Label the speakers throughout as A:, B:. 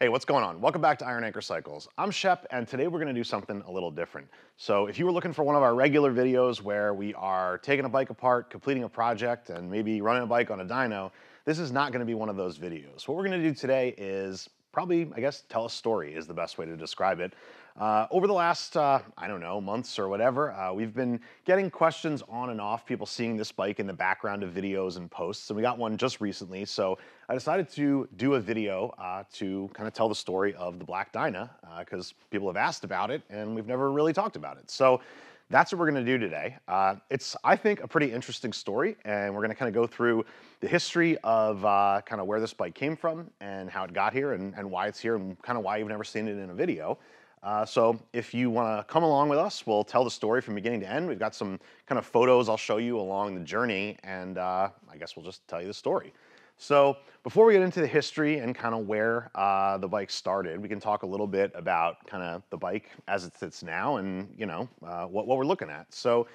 A: Hey, what's going on? Welcome back to Iron Anchor Cycles. I'm Shep, and today we're gonna do something a little different. So if you were looking for one of our regular videos where we are taking a bike apart, completing a project, and maybe running a bike on a dyno, this is not gonna be one of those videos. What we're gonna do today is probably, I guess, tell a story is the best way to describe it. Uh, over the last, uh, I don't know, months or whatever, uh, we've been getting questions on and off, people seeing this bike in the background of videos and posts, and we got one just recently, so I decided to do a video uh, to kind of tell the story of the Black Dyna, because uh, people have asked about it, and we've never really talked about it. So that's what we're gonna do today. Uh, it's, I think, a pretty interesting story, and we're gonna kind of go through the history of uh, kind of where this bike came from and how it got here and, and why it's here and kind of why you've never seen it in a video. Uh, so if you want to come along with us, we'll tell the story from beginning to end. We've got some kind of photos I'll show you along the journey, and uh, I guess we'll just tell you the story. So before we get into the history and kind of where uh, the bike started, we can talk a little bit about kind of the bike as it sits now and, you know, uh, what, what we're looking at. So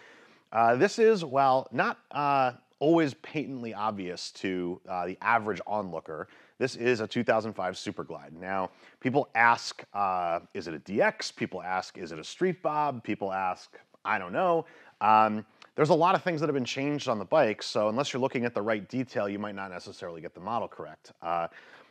A: uh, this is, well, not uh, always patently obvious to the average onlooker, this is a 2005 Superglide. Now, people ask, uh, is it a DX? People ask, is it a Street Bob? People ask, I don't know. Um, there's a lot of things that have been changed on the bike, so unless you're looking at the right detail, you might not necessarily get the model correct. Uh,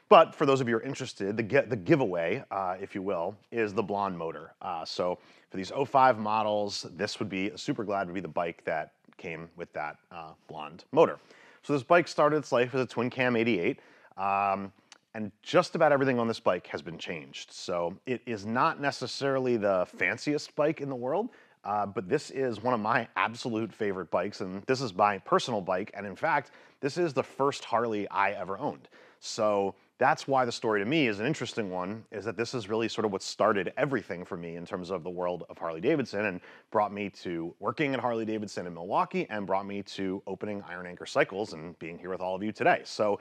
A: but for those of you who are interested, the, the giveaway, uh, if you will, is the blonde motor. Uh, so for these 05 models, this would be, a Superglide would be the bike that came with that uh, blonde motor. So this bike started its life as a twin cam 88. Um, and just about everything on this bike has been changed. So it is not necessarily the fanciest bike in the world, uh, but this is one of my absolute favorite bikes, and this is my personal bike, and in fact, this is the first Harley I ever owned. So that's why the story to me is an interesting one, is that this is really sort of what started everything for me in terms of the world of Harley Davidson and brought me to working at Harley Davidson in Milwaukee and brought me to opening Iron Anchor Cycles and being here with all of you today. So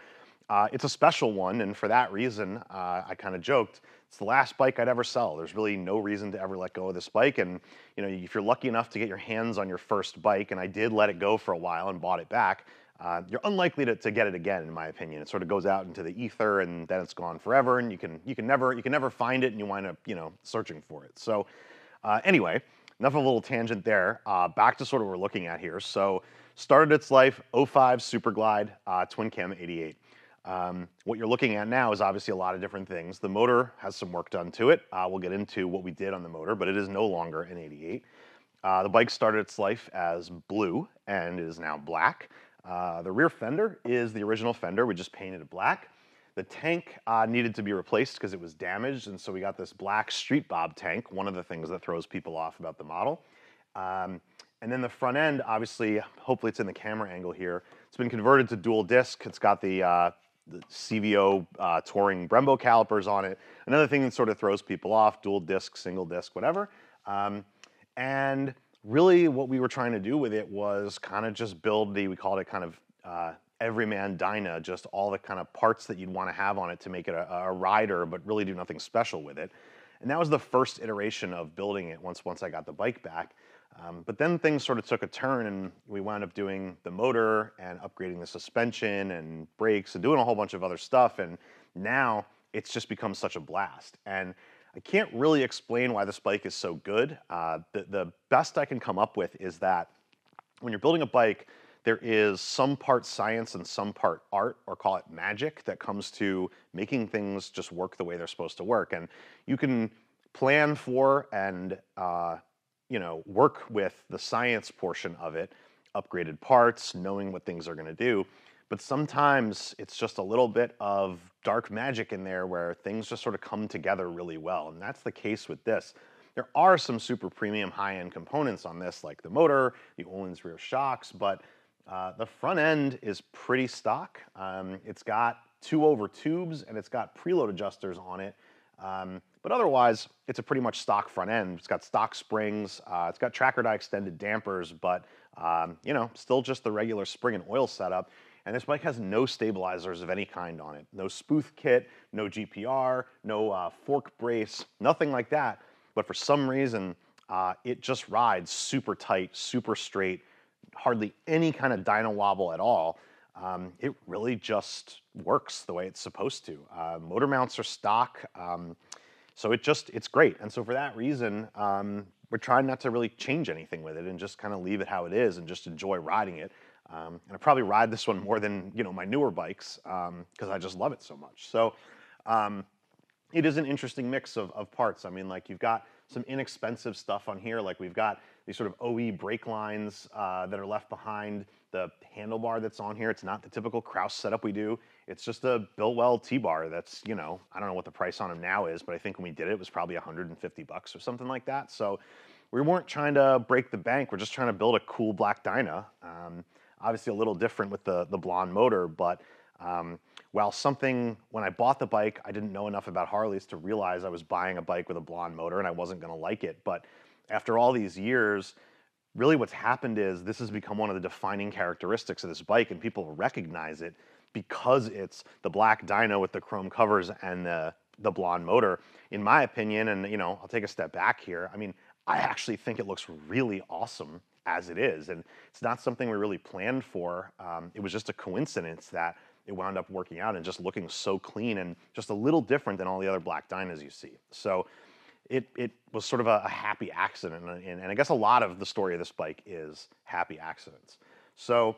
A: uh, it's a special one, and for that reason, uh, I kind of joked, it's the last bike I'd ever sell. There's really no reason to ever let go of this bike, and you know, if you're lucky enough to get your hands on your first bike, and I did let it go for a while and bought it back, uh, you're unlikely to, to, get it again, in my opinion. It sort of goes out into the ether, and then it's gone forever, and you can you can never you can never find it, and you wind up you know searching for it. So uh, anyway, enough of a little tangent there. Uh, back to sort of what we're looking at here. So started its life 05 Superglide uh, Twin Cam 88. Um, what you're looking at now is obviously a lot of different things. The motor has some work done to it. Uh, we'll get into what we did on the motor, but it is no longer an 88. Uh, the bike started its life as blue and is now black. Uh, the rear fender is the original fender. We just painted it black. The tank uh, needed to be replaced because it was damaged, and so we got this black Street Bob tank, one of the things that throws people off about the model. Um, and then the front end, obviously, hopefully it's in the camera angle here. It's been converted to dual disc. It's got the uh, the CVO uh, touring Brembo calipers on it. Another thing that sort of throws people off, dual disc, single disc, whatever. Um, and really what we were trying to do with it was kind of just build the, we called it kind of uh, everyman Dyna, just all the kind of parts that you'd want to have on it to make it a, a, rider, but really do nothing special with it. And that was the first iteration of building it once, once I got the bike back. Um, but then things sort of took a turn and we wound up doing the motor and upgrading the suspension and brakes and doing a whole bunch of other stuff. And now it's just become such a blast. And I can't really explain why this bike is so good. Uh, the, the best I can come up with is that when you're building a bike, there is some part science and some part art, or call it magic, that comes to making things just work the way they're supposed to work. And you can plan for and uh, you know, work with the science portion of it, upgraded parts, knowing what things are going to do. But sometimes it's just a little bit of dark magic in there where things just sort of come together really well. And that's the case with this. There are some super premium high-end components on this, like the motor, the Öhlins rear shocks, but uh, the front end is pretty stock. Um, it's got two over tubes and it's got preload adjusters on it. Um, but otherwise, it's a pretty much stock front end. It's got stock springs, uh, it's got tracker die extended dampers, but um, you know, still just the regular spring and oil setup. And this bike has no stabilizers of any kind on it. No spoof kit, no GPR, no uh, fork brace, nothing like that. But for some reason, uh, it just rides super tight, super straight, hardly any kind of Dyna wobble at all. Um, it really just works the way it's supposed to. Uh, motor mounts are stock, um, so it just, it's great. And so for that reason, um, we're trying not to really change anything with it and just kind of leave it how it is and just enjoy riding it. Um, and I probably ride this one more than you know my newer bikes because um, I just love it so much. So um, it is an interesting mix of, of parts. I mean, like you've got some inexpensive stuff on here, like we've got these sort of OE brake lines uh, that are left behind the handlebar that's on here. It's not the typical Kraus setup we do. It's just a Biltwell T-bar that's, you know, I don't know what the price on them now is, but I think when we did it, it was probably 150 bucks or something like that. So we weren't trying to break the bank. We're just trying to build a cool black Dyna. Um, obviously a little different with the, the blonde motor, but um, while something, when I bought the bike, I didn't know enough about Harleys to realize I was buying a bike with a blonde motor and I wasn't gonna like it. But after all these years, really what's happened is this has become one of the defining characteristics of this bike and people recognize it because it's the black Dyna with the chrome covers and the, the blonde motor. In my opinion, and you know, I'll take a step back here. I mean, I actually think it looks really awesome as it is. And it's not something we really planned for. Um, it was just a coincidence that it wound up working out and just looking so clean and just a little different than all the other black dynas you see. So it, it was sort of a, a happy accident. And, and, I guess a lot of the story of this bike is happy accidents. So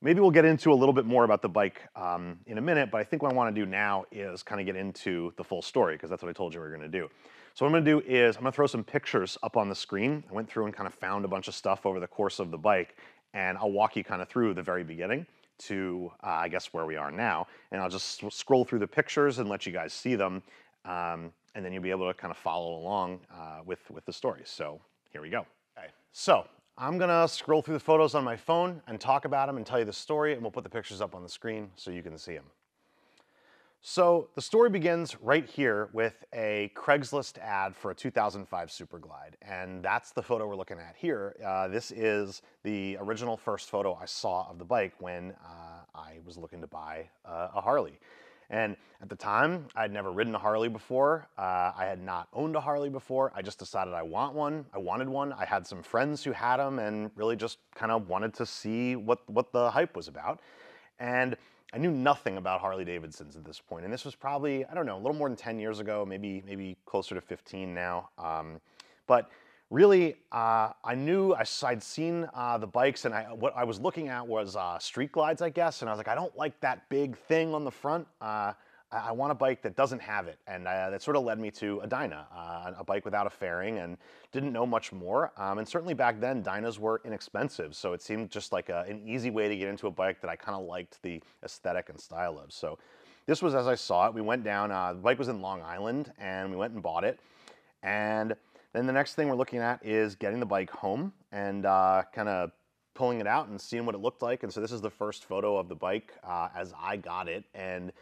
A: maybe we'll get into a little bit more about the bike um, in a minute, but I think what I wanna do now is kind of get into the full story because that's what I told you we were gonna do. So what I'm gonna do is I'm gonna throw some pictures up on the screen. I went through and kind of found a bunch of stuff over the course of the bike and I'll walk you kind of through the very beginning to, uh, I guess, where we are now. And I'll just scroll through the pictures and let you guys see them. Um, and then you'll be able to kind of follow along uh, with, with the stories. So here we go. Okay. So I'm gonna scroll through the photos on my phone and talk about them and tell you the story and we'll put the pictures up on the screen so you can see them. So the story begins right here with a Craigslist ad for a 2005 Superglide, and that's the photo we're looking at here. Uh, this is the original first photo I saw of the bike when uh, I was looking to buy uh, a Harley. And at the time, I had never ridden a Harley before. Uh, I had not owned a Harley before. I just decided I want one. I wanted one. I had some friends who had them and really just kind of wanted to see what, what the hype was about. And I knew nothing about Harley Davidsons at this point. and this was probably I don't know a little more than 10 years ago, maybe maybe closer to 15 now. Um, but really, uh, I knew I, would seen uh, the bikes, and I, what I was looking at was uh, street glides, I guess, and I was like, I don't like that big thing on the front. Uh, I, want a bike that doesn't have it. And uh, that sort of led me to a Dyna, uh, a bike without a fairing and didn't know much more. Um, and certainly back then, Dynas were inexpensive. So it seemed just like a, an easy way to get into a bike that I kind of liked the aesthetic and style of. So this was as I saw it. We went down, the bike was in Long Island and we went and bought it. And then the next thing we're looking at is getting the bike home and uh, kind of pulling it out and seeing what it looked like. And so this is the first photo of the bike uh, as I got it. And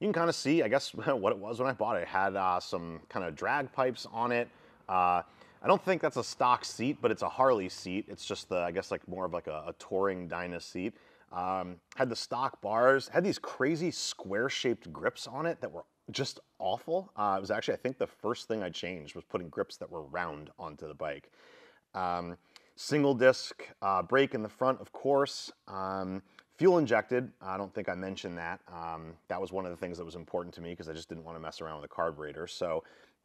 A: you can kind of see, I guess, what it was when I bought it. It had uh, some kind of drag pipes on it. Uh, I don't think that's a stock seat, but it's a Harley seat. It's just the, I guess, like more of like a, a touring Dyna seat. Um, had the stock bars, had these crazy square-shaped grips on it that were just awful. Uh, it was actually, I think, the first thing I changed was putting grips that were round onto the bike. Um, single disc uh, brake in the front, of course. Um, Fuel injected, I don't think I mentioned that. Um, that was one of the things that was important to me because I just didn't want to mess around with the carburetor. So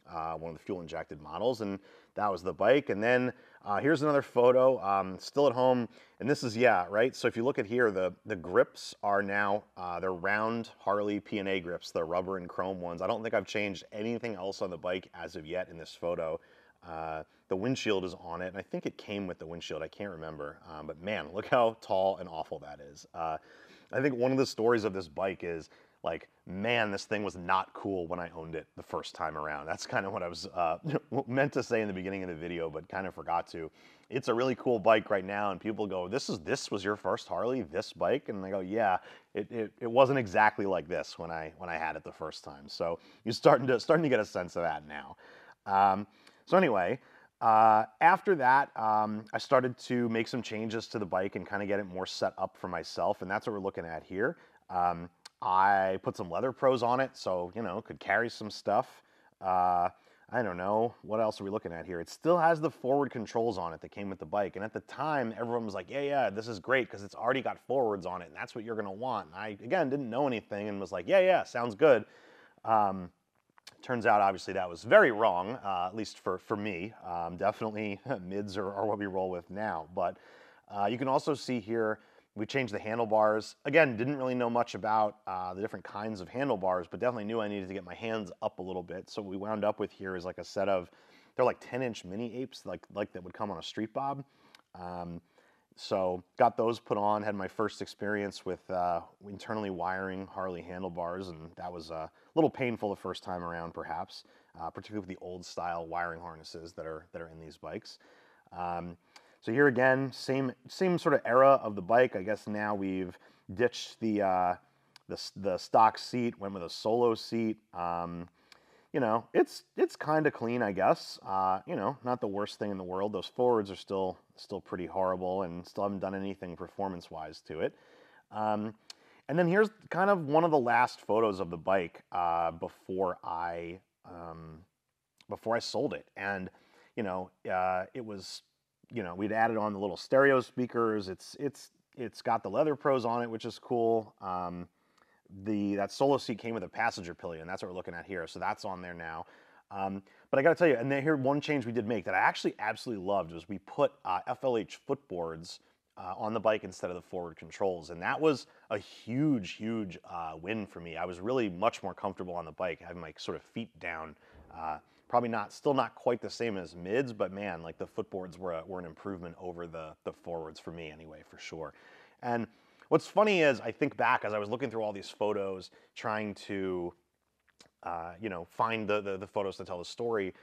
A: uh, one of the fuel injected models and that was the bike. And then uh, here's another photo, um, still at home. And this is, yeah, right? So if you look at here, the, the grips are now, uh, they're round Harley P&A grips, the rubber and chrome ones. I don't think I've changed anything else on the bike as of yet in this photo. Uh, the windshield is on it, and I think it came with the windshield. I can't remember, um, but man, look how tall and awful that is. Uh, I think one of the stories of this bike is like, man, this thing was not cool when I owned it the first time around. That's kind of what I was uh, meant to say in the beginning of the video, but kind of forgot to. It's a really cool bike right now, and people go, "This is this was your first Harley, this bike?" And I go, "Yeah, it, it, it wasn't exactly like this when I when I had it the first time." So you're starting to starting to get a sense of that now. Um, so anyway, uh, after that, um, I started to make some changes to the bike and kind of get it more set up for myself, and that's what we're looking at here. Um, I put some leather pros on it, so you know, could carry some stuff. Uh, I don't know, what else are we looking at here? It still has the forward controls on it that came with the bike. And at the time, everyone was like, yeah, yeah, this is great because it's already got forwards on it and that's what you're gonna want. And I, again, didn't know anything and was like, yeah, yeah, sounds good. Um, turns out, obviously, that was very wrong, uh, at least for, for me. Um, definitely mids are, are, what we roll with now. But uh, you can also see here, we changed the handlebars. Again, didn't really know much about uh, the different kinds of handlebars, but definitely knew I needed to get my hands up a little bit. So what we wound up with here is like a set of, they're like 10 inch mini apes, like, like that would come on a street bob. Um, so got those put on, had my first experience with uh, internally wiring Harley handlebars, and that was a little painful the first time around, perhaps, uh, particularly with the old style wiring harnesses that are, that are in these bikes. Um, so here again, same same sort of era of the bike. I guess now we've ditched the uh, the, the stock seat, went with a solo seat. Um, you know, it's it's kind of clean, I guess. Uh, you know, not the worst thing in the world. Those forwards are still still pretty horrible, and still haven't done anything performance-wise to it. Um, and then here's kind of one of the last photos of the bike uh, before I um, before I sold it, and you know, uh, it was you know, we'd added on the little stereo speakers. It's it's it's got the leather pros on it, which is cool. Um, the that solo seat came with a passenger pillion. That's what we're looking at here. So that's on there now. Um, but I got to tell you, and then here one change we did make that I actually absolutely loved was we put uh, FLH footboards uh, on the bike instead of the forward controls, and that was a huge, huge uh, win for me. I was really much more comfortable on the bike, having my sort of feet down. Probably not, still not quite the same as mids, but man, like the footboards were, a, were an improvement over the, the forwards for me anyway, for sure. And what's funny is I think back as I was looking through all these photos, trying to, uh, you know, find the, the, the, photos to tell the story,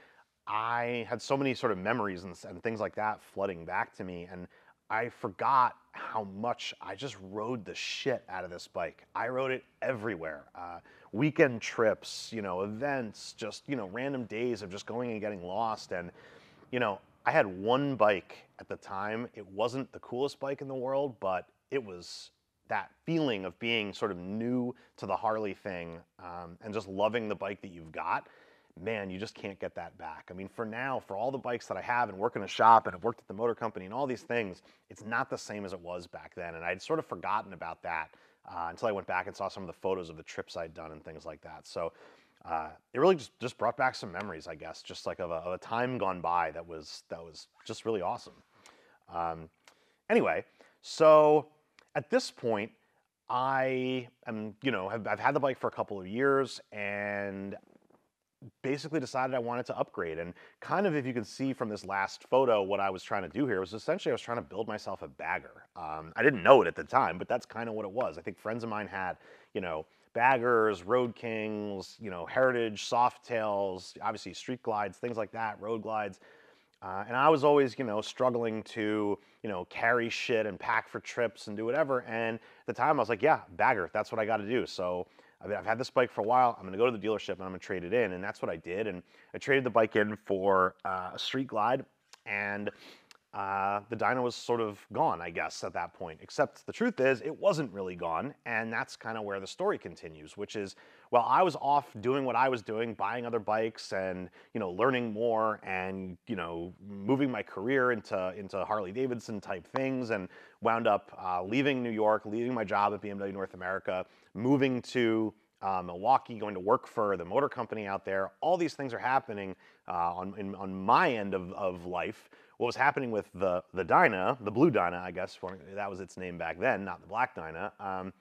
A: I had so many sort of memories and, and things like that flooding back to me. And I forgot how much I just rode the shit out of this bike. I rode it everywhere. Uh, weekend trips, you know, events, just, you know, random days of just going and getting lost. And, you know, I had one bike at the time. It wasn't the coolest bike in the world, but it was that feeling of being sort of new to the Harley thing um, and just loving the bike that you've got man, you just can't get that back. I mean, for now, for all the bikes that I have and work in a shop and have worked at the motor company and all these things, it's not the same as it was back then. And I'd sort of forgotten about that uh, until I went back and saw some of the photos of the trips I'd done and things like that. So uh, it really just, just brought back some memories, I guess, just like of a, of a time gone by that was, that was just really awesome. Um, anyway, so at this point, I am, you know, have, I've had the bike for a couple of years and basically decided I wanted to upgrade. And kind of, if you can see from this last photo, what I was trying to do here was essentially I was trying to build myself a bagger. Um, I didn't know it at the time, but that's kind of what it was. I think friends of mine had, you know, baggers, road kings, you know, heritage, Softails, obviously street glides, things like that, road glides. Uh, and I was always, you know, struggling to, you know, carry shit and pack for trips and do whatever. And at the time I was like, yeah, bagger, that's what I got to do. So I mean, I've had this bike for a while. I'm going to go to the dealership and I'm going to trade it in. And that's what I did. And I traded the bike in for uh, a Street Glide. And uh, the Dyna was sort of gone, I guess, at that point. Except the truth is, it wasn't really gone. And that's kind of where the story continues, which is while I was off doing what I was doing, buying other bikes and, you know, learning more and, you know, moving my career into, into Harley Davidson type things and wound up uh, leaving New York, leaving my job at BMW North America, moving to uh, Milwaukee, going to work for the motor company out there. All these things are happening uh, on, in, on my end of, of life. What was happening with the, the Dyna, the blue Dyna, I guess, that was its name back then, not the black Dyna, um,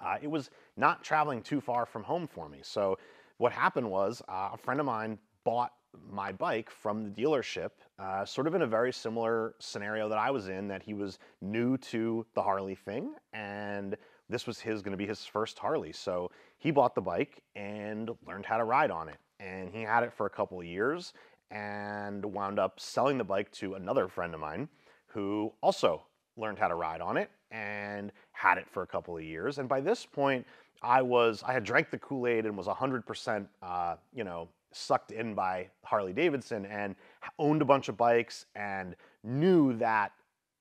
A: uh, it was not traveling too far from home for me. So what happened was uh, a friend of mine bought my bike from the dealership, uh, sort of in a very similar scenario that I was in, that he was new to the Harley thing, and this was his going to be his first Harley. So he bought the bike and learned how to ride on it. And he had it for a couple of years and wound up selling the bike to another friend of mine who also learned how to ride on it and had it for a couple of years. And by this point, I was I had drank the Kool-Aid and was 100% uh, you know sucked in by Harley Davidson and owned a bunch of bikes and knew that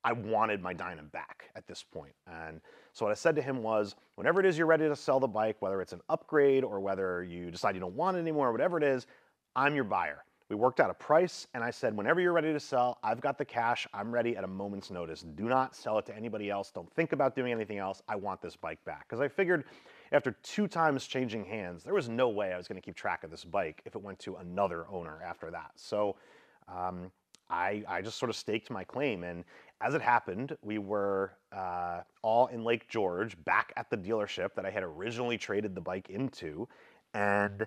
A: I wanted my Dyna back at this point. And so what I said to him was, whenever it is you're ready to sell the bike, whether it's an upgrade or whether you decide you don't want it anymore, or whatever it is, I'm your buyer. We worked out a price, and I said, whenever you're ready to sell, I've got the cash. I'm ready at a moment's notice. Do not sell it to anybody else. Don't think about doing anything else. I want this bike back. Because I figured after two times changing hands, there was no way I was going to keep track of this bike if it went to another owner after that. So um, I, I, just sort of staked my claim. And as it happened, we were uh, all in Lake George, back at the dealership that I had originally traded the bike into. And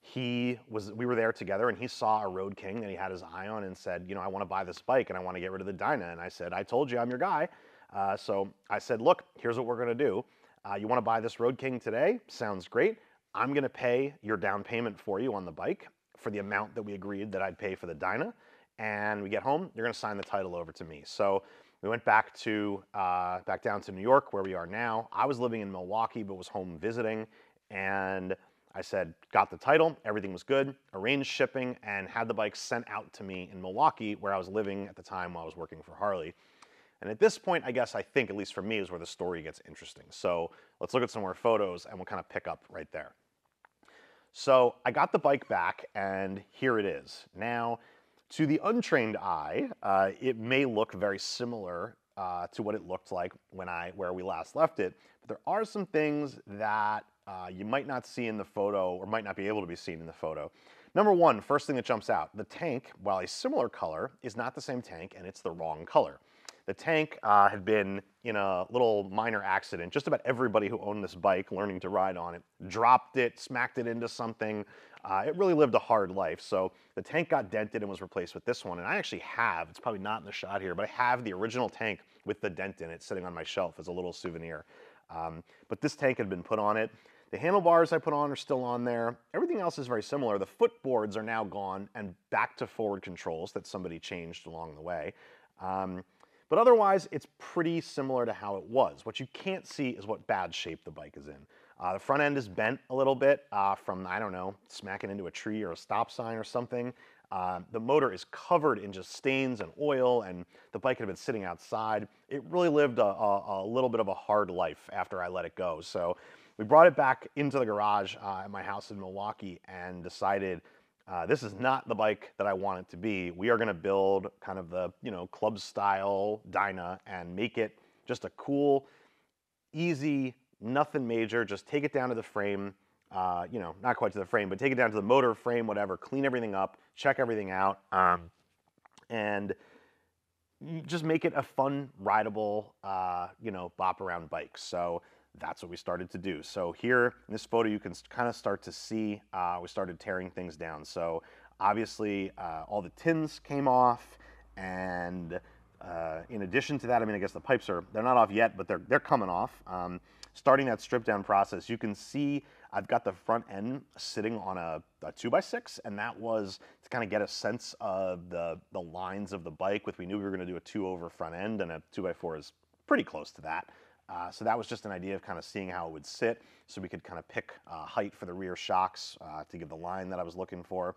A: he was we were there together and he saw a road king that he had his eye on and said you know i want to buy this bike and i want to get rid of the dyna. And i said i told you i'm your guy. Uh, so i said look here's what we're going to do. Uh, you want to buy this road king today? Sounds great. I'm going to pay your down payment for you on the bike for the amount that we agreed that i'd pay for the dyna and we get home you're to sign the title over to me so we went back to uh, back down to new york where we are now i was living in milwaukee but was home visiting and I said, got the title, everything was good, arranged shipping, and had the bike sent out to me in Milwaukee, where I was living at the time while I was working for Harley. And at this point, I guess I think, at least for me, is where the story gets interesting. So let's look at some more photos and we'll kind of pick up right there. So I got the bike back and here it is. Now, to the untrained eye, uh, it may look very similar uh, to what it looked like when I, where we last left it, but there are some things that uh, you might not see in the photo or might not be able to be seen in the photo. Number one, first thing that jumps out, the tank, while a similar color, is not the same tank and it's the wrong color. The tank uh, had been in a little minor accident. Just about everybody who owned this bike learning to ride on it dropped it, smacked it into something. Uh, it really lived a hard life. So the tank got dented and was replaced with this one. And I actually have, it's probably not in the shot here, but I have the original tank with the dent in it sitting on my shelf as a little souvenir. Um, but this tank had been put on it. The handlebars I put on are still on there. Everything else is very similar. The footboards are now gone and back to forward controls that somebody changed along the way. Um, but otherwise, it's pretty similar to how it was. What you can't see is what bad shape the bike is in. Uh, the front end is bent a little bit uh, from, I don't know, smacking into a tree or a stop sign or something. Uh, the motor is covered in just stains and oil, and the bike had been sitting outside. It really lived a, a, a little bit of a hard life after I let it go. So we brought it back into the garage uh, at my house in Milwaukee and decided uh, this is not the bike that I want it to be. We are going to build kind of the you know club style Dyna and make it just a cool, easy, nothing major. Just take it down to the frame. Uh, you know, not quite to the frame, but take it down to the motor frame, whatever. Clean everything up, check everything out, um, and just make it a fun, rideable, uh, you know, bop around bike. So that's what we started to do. So here in this photo, you can kind of start to see uh, we started tearing things down. So obviously uh, all the tins came off and uh, in addition to that, I mean, I guess the pipes are, they're not off yet, but they're, they're coming off. Um, starting that strip down process, you can see I've got the front end sitting on a, a two by six, and that was to kind of get a sense of the, the lines of the bike with, we knew we were gonna do a two over front end and a two by four is pretty close to that. Uh, so that was just an idea of kind of seeing how it would sit so we could kind of pick uh, height for the rear shocks uh, to give the line that I was looking for.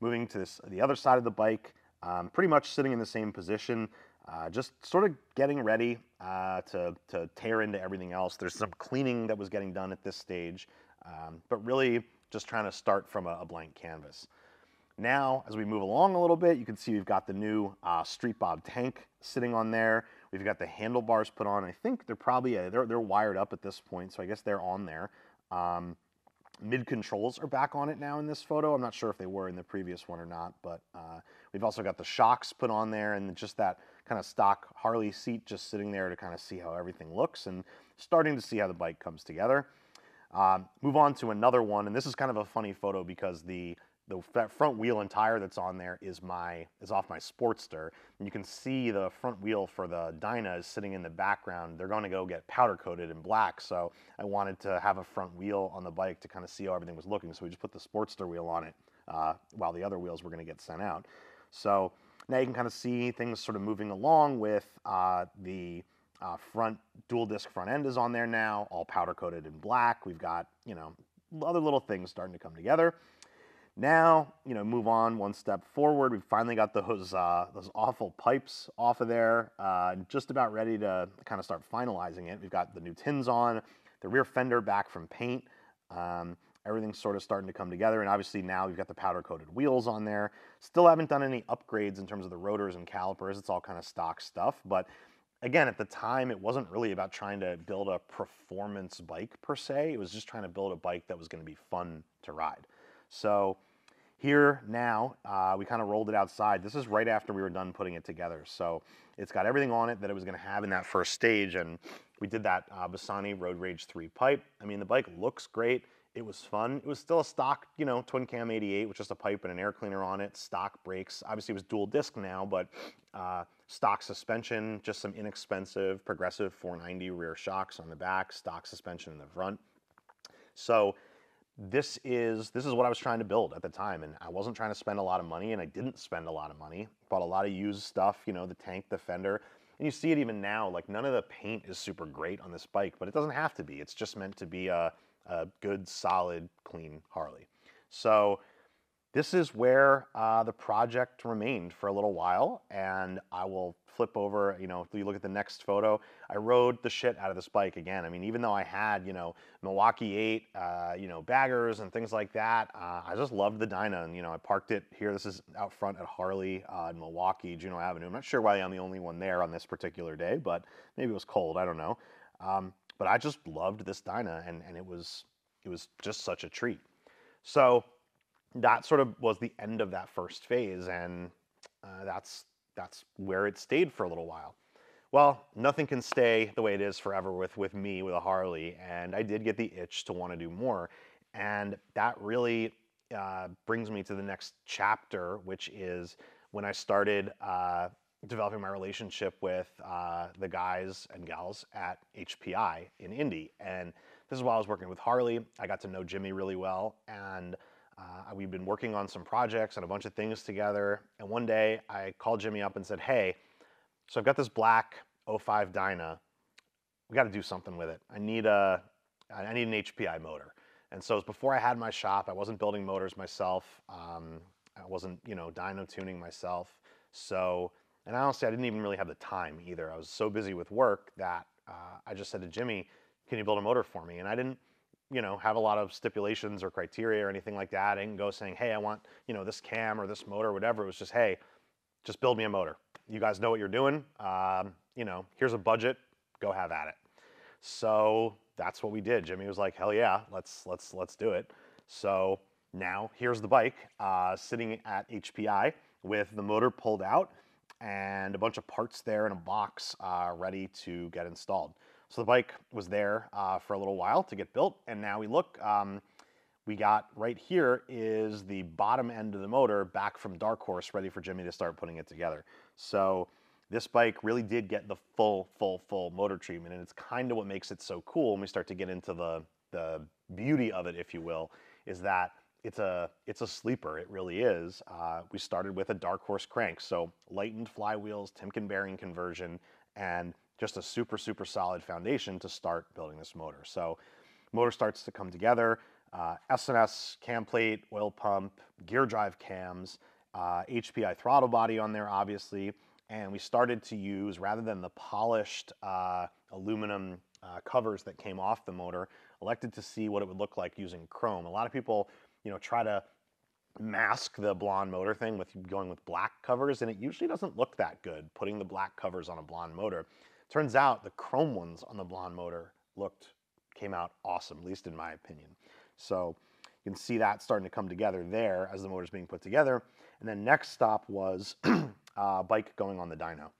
A: Moving to this, the other side of the bike, um, pretty much sitting in the same position, uh, just sort of getting ready uh, to, to tear into everything else. There's some cleaning that was getting done at this stage, um, but really just trying to start from a, a, blank canvas. Now, as we move along a little bit, you can see we've got the new uh, Street Bob tank sitting on there. We've got the handlebars put on. I think they're probably, a, uh, they're, they're wired up at this point, so I guess they're on there. Um, mid controls are back on it now in this photo. I'm not sure if they were in the previous one or not, but uh, we've also got the shocks put on there and just that kind of stock Harley seat just sitting there to kind of see how everything looks and starting to see how the bike comes together. Um, move on to another one, and this is kind of a funny photo because the the front wheel and tire that's on there is my is off my Sportster. And you can see the front wheel for the Dyna is sitting in the background. They're going to go get powder coated in black, so I wanted to have a front wheel on the bike to kind of see how everything was looking. So we just put the Sportster wheel on it uh, while the other wheels were going to get sent out. So now you can kind of see things sort of moving along with uh, the uh, front dual disc front end is on there now, all powder coated in black. We've got you know other little things starting to come together. Now, you know, move on one step forward. We've finally got those uh, those awful pipes off of there. Uh, just about ready to kind of start finalizing it. We've got the new tins on, the rear fender back from paint, um, everything's sort of starting to come together. And obviously now we've got the powder coated wheels on there. Still haven't done any upgrades in terms of the rotors and calipers. It's all kind of stock stuff. But again, at the time, it wasn't really about trying to build a performance bike per se. It was just trying to build a bike that was going to be fun to ride. So here now, uh, we kind of rolled it outside. This is right after we were done putting it together. So it's got everything on it that it was going to have in that first stage. And we did that uh, Bassani Road Rage 3 pipe. I mean, the bike looks great. It was fun. It was still a stock, you know, twin cam 88 with just a pipe and an air cleaner on it, stock brakes. Obviously, it was dual disc now, but uh, stock suspension, just some inexpensive progressive 490 rear shocks on the back, stock suspension in the front. So this is this is what I was trying to build at the time, and I wasn't trying to spend a lot of money, and I didn't spend a lot of money. Bought a lot of used stuff, you know, the tank, the fender, and you see it even now. Like none of the paint is super great on this bike, but it doesn't have to be. It's just meant to be a a good, solid, clean Harley. So this is where uh, the project remained for a little while, and I will flip over, you know, if you look at the next photo, I rode the shit out of this bike again. I mean, even though I had, you know, Milwaukee 8, uh, you know, baggers and things like that, uh, I just loved the Dyna. And, you know, I parked it here. This is out front at Harley uh, in Milwaukee, Juneau Avenue. I'm not sure why I'm the only one there on this particular day, but maybe it was cold. I don't know. Um, but I just loved this Dyna, and, and it was it was just such a treat. So that sort of was the end of that first phase, and uh, that's that's where it stayed for a little while. Well, nothing can stay the way it is forever with with me with a Harley, and I did get the itch to want to do more, and that really uh, brings me to the next chapter, which is when I started uh, developing my relationship with uh, the guys and gals at HPI in Indy. And this is while I was working with Harley. I got to know Jimmy really well. And uh, we've been working on some projects and a bunch of things together. And one day I called Jimmy up and said, Hey, so I've got this black 05 Dyna. We got to do something with it. I need a, I need an HPI motor. And so it was before I had my shop. I wasn't building motors myself. Um, I wasn't, you know, dyno tuning myself. So and honestly, I didn't even really have the time either. I was so busy with work that uh, I just said to Jimmy, "Can you build a motor for me?" And I didn't, you know, have a lot of stipulations or criteria or anything like that. I didn't go saying, "Hey, I want, you know, this cam or this motor or whatever." It was just, "Hey, just build me a motor. You guys know what you're doing. Um, you know, here's a budget. Go have at it." So that's what we did. Jimmy was like, "Hell yeah, let's let's let's do it." So now here's the bike uh, sitting at HPI with the motor pulled out and a bunch of parts there in a box uh, ready to get installed. So the bike was there uh, for a little while to get built, and now we look, um, we got right here is the bottom end of the motor back from Dark Horse ready for Jimmy to start putting it together. So this bike really did get the full, full, full motor treatment, and it's kind of what makes it so cool when we start to get into the, the beauty of it, if you will, is that it's a it's a sleeper. It really is. Uh, we started with a dark horse crank, so lightened flywheels, Timken bearing conversion, and just a super super solid foundation to start building this motor. So, motor starts to come together. Uh, S&S cam plate, oil pump, gear drive cams, uh, HPI throttle body on there, obviously, and we started to use rather than the polished uh, aluminum uh, covers that came off the motor, elected to see what it would look like using chrome. A lot of people you know, try to mask the blonde motor thing with going with black covers, and it usually doesn't look that good putting the black covers on a blonde motor. Turns out the chrome ones on the blonde motor looked, came out awesome, at least in my opinion. So you can see that starting to come together there as the motor's being put together. And then next stop was a bike going on the dyno.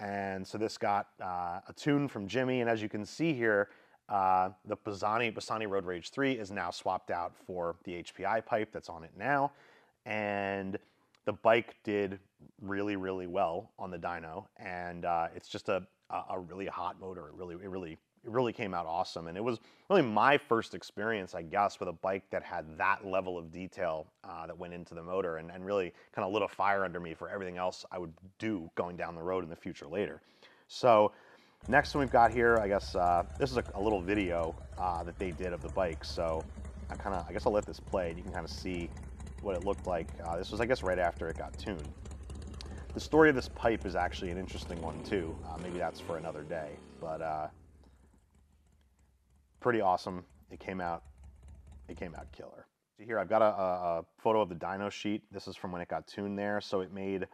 A: And so this got uh, a tune from Jimmy, and as you can see here, uh, the Bassani, Bassani Road Rage 3 is now swapped out for the HPI pipe that's on it now. And the bike did really, really well on the dyno. And uh, it's just a, a really hot motor. It really, it really, it really came out awesome. And it was really my first experience, I guess, with a bike that had that level of detail uh, that went into the motor and, and really kind of lit a fire under me for everything else I would do going down the road in the future later. So Next one we've got here, I guess uh, this is a, a little video uh, that they did of the bike. So I kind of, I guess I'll let this play and you can kind of see what it looked like. Uh, this was, I guess, right after it got tuned. The story of this pipe is actually an interesting one too. Uh, maybe that's for another day, but uh, pretty awesome. It came out it came out killer. Here I've got a, a photo of the dyno sheet. This is from when it got tuned there. So it made,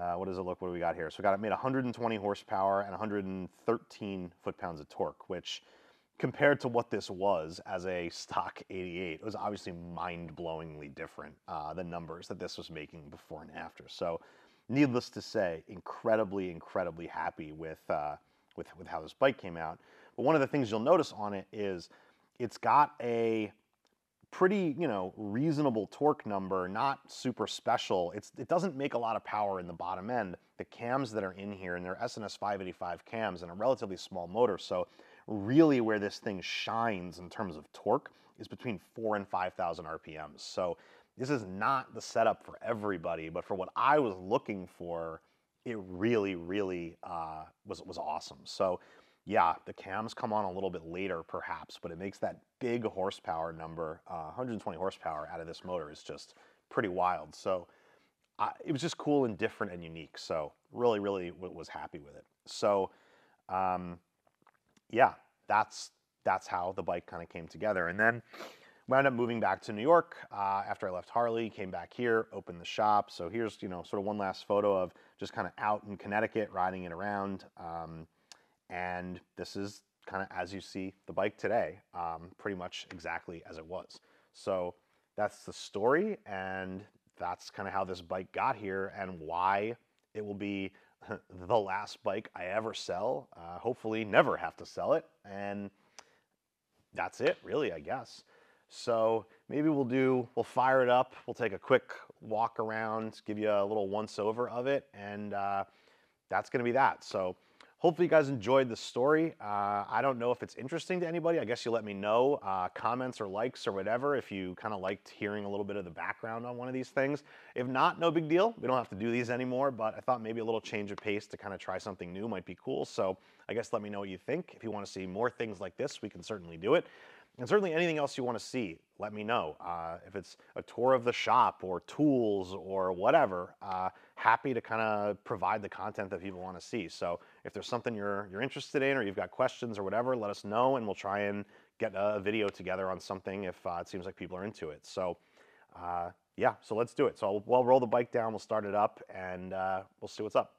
A: uh, what does it look, what do we got here? So we got it made 120 horsepower and 113 foot-pounds of torque, which compared to what this was as a stock 88, it was obviously mind-blowingly different, uh, the numbers that this was making before and after. So needless to say, incredibly, incredibly happy with, uh, with, with how this bike came out. But one of the things you'll notice on it is it's got a pretty, you know, reasonable torque number, not super special. It's, it doesn't make a lot of power in the bottom end. The cams that are in here, and they're S&S 585 cams and a relatively small motor, so really where this thing shines in terms of torque is between four and 5,000 RPMs. So this is not the setup for everybody, but for what I was looking for, it really, really uh, was, was awesome. So yeah, the cams come on a little bit later perhaps, but it makes that big horsepower number, uh, 120 horsepower out of this motor is just pretty wild. So it was just cool and different and unique. So really, really was happy with it. So um, yeah, that's that's how the bike kind of came together. And then wound up moving back to New York uh, after I left Harley, came back here, opened the shop. So here's, you know, sort of one last photo of just kind of out in Connecticut, riding it around. Um, and this is kind of as you see the bike today, um, pretty much exactly as it was. So that's the story, and that's kind of how this bike got here and why it will be the last bike I ever sell. Uh, hopefully, never have to sell it. And that's it, really, I guess. So maybe we'll do, we'll fire it up. We'll take a quick walk around, give you a little once over of it. And uh, that's going to be that. So Hopefully you guys enjoyed the story. Uh, I don't know if it's interesting to anybody. I guess you let me know, uh, comments or likes or whatever, if you kind of liked hearing a little bit of the background on one of these things. If not, no big deal. We don't have to do these anymore, but I thought maybe a little change of pace to kind of try something new might be cool. So I guess let me know what you think. If you want to see more things like this, we can certainly do it. And certainly anything else you want to see, let me know. Uh, if it's a tour of the shop or tools or whatever, uh, happy to kind of provide the content that people want to see. So if there's something you're, you're interested in or you've got questions or whatever, let us know and we'll try and get a video together on something if uh, it seems like people are into it. So uh, yeah, so let's do it. So we'll, we'll roll the bike down, we'll start it up and uh, we'll see what's up.